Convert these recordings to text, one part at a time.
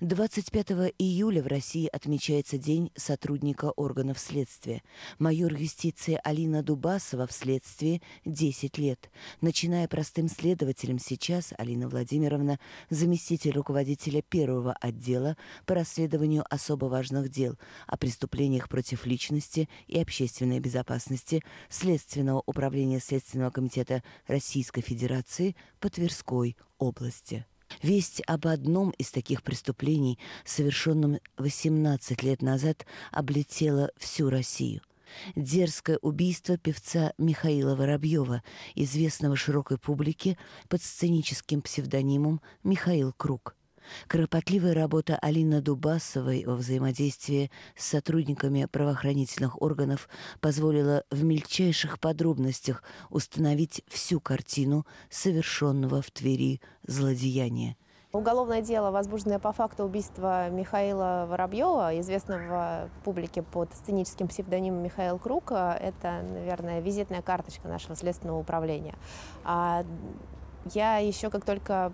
25 июля в России отмечается День сотрудника органов следствия. Майор юстиции Алина Дубасова в следствии 10 лет. Начиная простым следователем сейчас, Алина Владимировна – заместитель руководителя первого отдела по расследованию особо важных дел о преступлениях против личности и общественной безопасности Следственного управления Следственного комитета Российской Федерации по Тверской области. Весть об одном из таких преступлений, совершенном 18 лет назад, облетела всю Россию. Дерзкое убийство певца Михаила Воробьева, известного широкой публике под сценическим псевдонимом Михаил Круг. Кропотливая работа Алины Дубасовой во взаимодействии с сотрудниками правоохранительных органов позволила в мельчайших подробностях установить всю картину совершенного в Твери злодеяния. Уголовное дело, возбужденное по факту убийства Михаила Воробьева, известного публике под сценическим псевдонимом Михаил Круг, это, наверное, визитная карточка нашего следственного управления. А я еще как только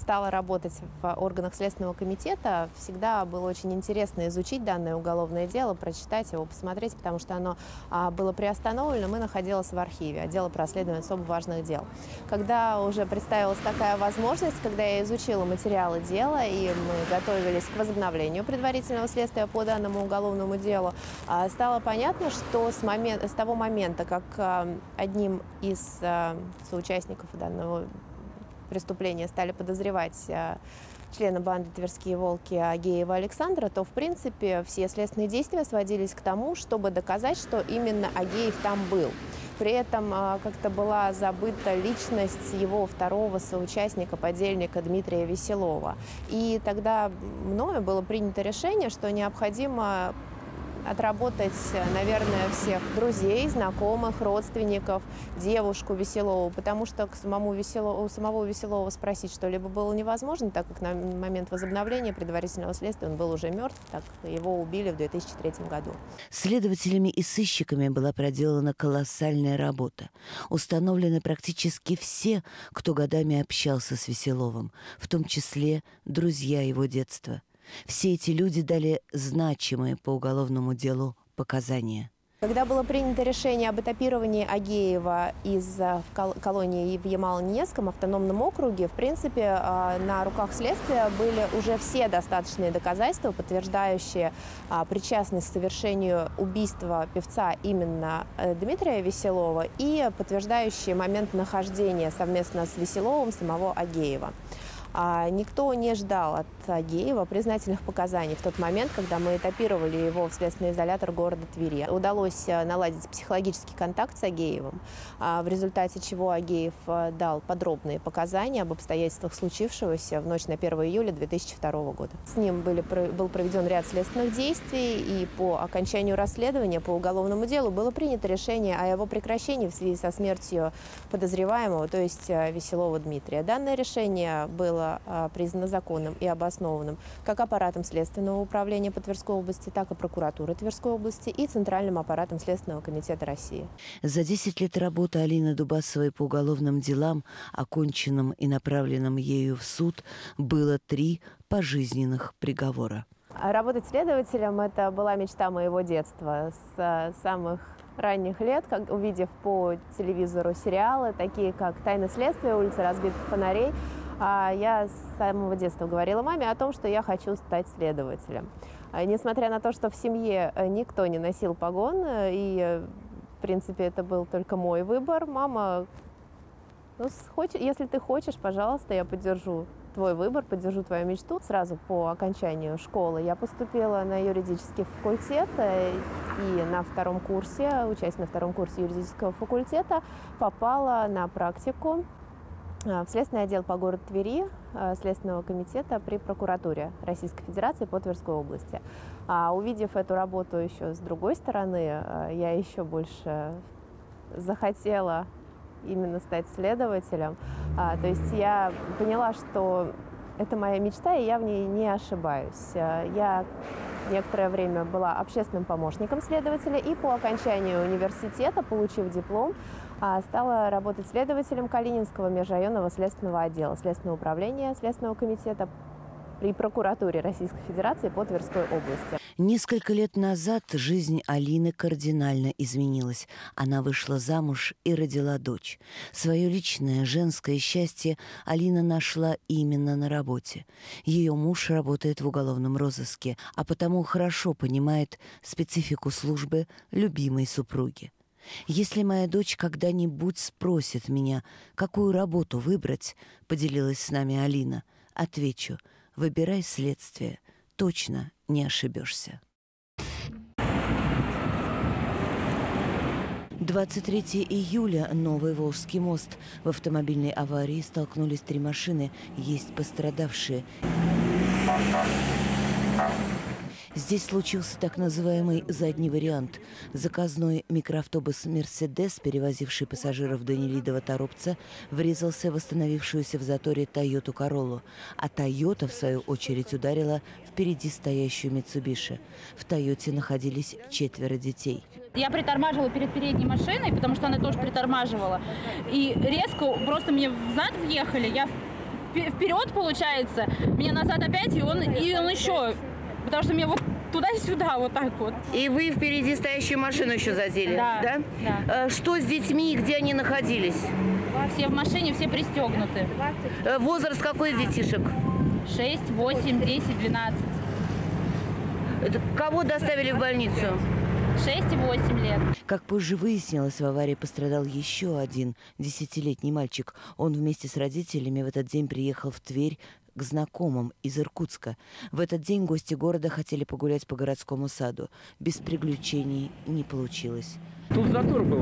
стала работать в органах Следственного комитета, всегда было очень интересно изучить данное уголовное дело, прочитать его, посмотреть, потому что оно а, было приостановлено и находилось в архиве, отдела по особо важных дел. Когда уже представилась такая возможность, когда я изучила материалы дела, и мы готовились к возобновлению предварительного следствия по данному уголовному делу, а, стало понятно, что с, момент, с того момента, как а, одним из соучастников данного преступления стали подозревать э, члена банды «Тверские волки» Агеева Александра, то, в принципе, все следственные действия сводились к тому, чтобы доказать, что именно Агеев там был. При этом э, как-то была забыта личность его второго соучастника, подельника Дмитрия Веселова. И тогда мною было принято решение, что необходимо отработать, наверное, всех друзей, знакомых, родственников, девушку Веселову, потому что к самому Веселову, у самого Веселова спросить что-либо было невозможно, так как на момент возобновления предварительного следствия он был уже мертв, так его убили в 2003 году. Следователями и сыщиками была проделана колоссальная работа. Установлены практически все, кто годами общался с Веселовым, в том числе друзья его детства – все эти люди дали значимые по уголовному делу показания. Когда было принято решение об этапировании Агеева из э, колонии в Ямало-Ненецком автономном округе, в принципе, э, на руках следствия были уже все достаточные доказательства, подтверждающие э, причастность к совершению убийства певца именно Дмитрия Веселова и подтверждающие момент нахождения совместно с Веселовым самого Агеева. А никто не ждал от Агеева признательных показаний в тот момент, когда мы этапировали его в следственный изолятор города Твери. Удалось э, наладить психологический контакт с Агеевым, а в результате чего Агеев э, дал подробные показания об обстоятельствах случившегося в ночь на 1 июля 2002 года. С ним были, был проведен ряд следственных действий, и по окончанию расследования по уголовному делу было принято решение о его прекращении в связи со смертью подозреваемого, то есть э, Веселова Дмитрия. Данное решение было было а, признано законным и обоснованным как аппаратом Следственного управления по Тверской области, так и прокуратуры Тверской области и Центральным аппаратом Следственного комитета России. За 10 лет работы Алины Дубасовой по уголовным делам, оконченным и направленным ею в суд, было три пожизненных приговора. Работать следователем – это была мечта моего детства. С самых ранних лет, как, увидев по телевизору сериалы, такие как «Тайны следствия», «Улица разбитых фонарей», а я с самого детства говорила маме о том, что я хочу стать следователем. А, несмотря на то, что в семье э, никто не носил погон, э, и, э, в принципе, это был только мой выбор, мама, ну, если ты хочешь, пожалуйста, я поддержу твой выбор, поддержу твою мечту. Сразу по окончанию школы я поступила на юридический факультет и на втором курсе, учась на втором курсе юридического факультета, попала на практику в Следственный отдел по городу Твери э, Следственного комитета при прокуратуре Российской Федерации по Тверской области. А увидев эту работу еще с другой стороны, э, я еще больше захотела именно стать следователем. А, то есть я поняла, что это моя мечта, и я в ней не ошибаюсь. Я некоторое время была общественным помощником следователя, и по окончанию университета, получив диплом, а, стала работать следователем Калининского межрайонного следственного отдела, Следственного управления Следственного комитета при прокуратуре Российской Федерации по Тверской области. Несколько лет назад жизнь Алины кардинально изменилась. Она вышла замуж и родила дочь. Свое личное женское счастье Алина нашла именно на работе. Ее муж работает в уголовном розыске, а потому хорошо понимает специфику службы любимой супруги. Если моя дочь когда-нибудь спросит меня, какую работу выбрать, поделилась с нами Алина, отвечу, выбирай следствие, точно не ошибешься. 23 июля Новый Волжский мост. В автомобильной аварии столкнулись три машины. Есть пострадавшие. Здесь случился так называемый задний вариант. Заказной микроавтобус «Мерседес», перевозивший пассажиров до Нелидова-Торопца, врезался в остановившуюся в заторе «Тойоту Короллу», а «Тойота», в свою очередь, ударила впереди стоящую «Митсубиши». В «Тойоте» находились четверо детей. Я притормаживала перед передней машиной, потому что она тоже притормаживала. И резко просто мне взад въехали. Я вперед, получается, меня назад опять, и он, и он еще Потому что мне вот туда-сюда вот так вот. И вы впереди стоящую машину еще задели? Да. да? да. Э, что с детьми, где они находились? Все в машине, все пристегнуты. Э, возраст какой детишек? 6, 8, 10, 12. Это кого доставили в больницу? 6 и 8 лет. Как позже выяснилось, в аварии пострадал еще один десятилетний мальчик. Он вместе с родителями в этот день приехал в Тверь к знакомым из Иркутска. В этот день гости города хотели погулять по городскому саду. Без приключений не получилось. Тут затор был,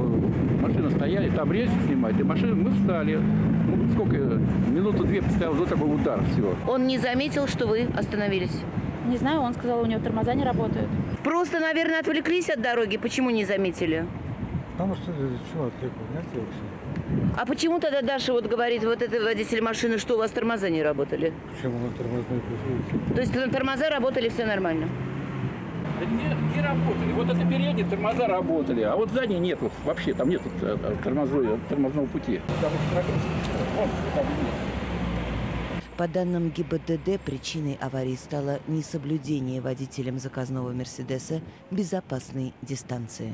машины стояли, там рельсы снимать, и машины, мы встали. Ну, сколько, минуту две постоял, вот такой удар всего. Он не заметил, что вы остановились? Не знаю, он сказал, у него тормоза не работают. Просто, наверное, отвлеклись от дороги. Почему не заметили? Потому что, чего отвлекся? Не отвлекся. А почему тогда Даша вот говорит, вот этот водитель машины, что у вас тормоза не работали? Почему на тормозной присутствует? То есть на тормоза работали все нормально? Да не, не работали. Вот это передние тормоза работали, а вот задние нет вообще, там нет э, тормозной, тормозного пути. По данным ГИБДД, причиной аварии стало несоблюдение водителем заказного «Мерседеса» безопасной дистанции.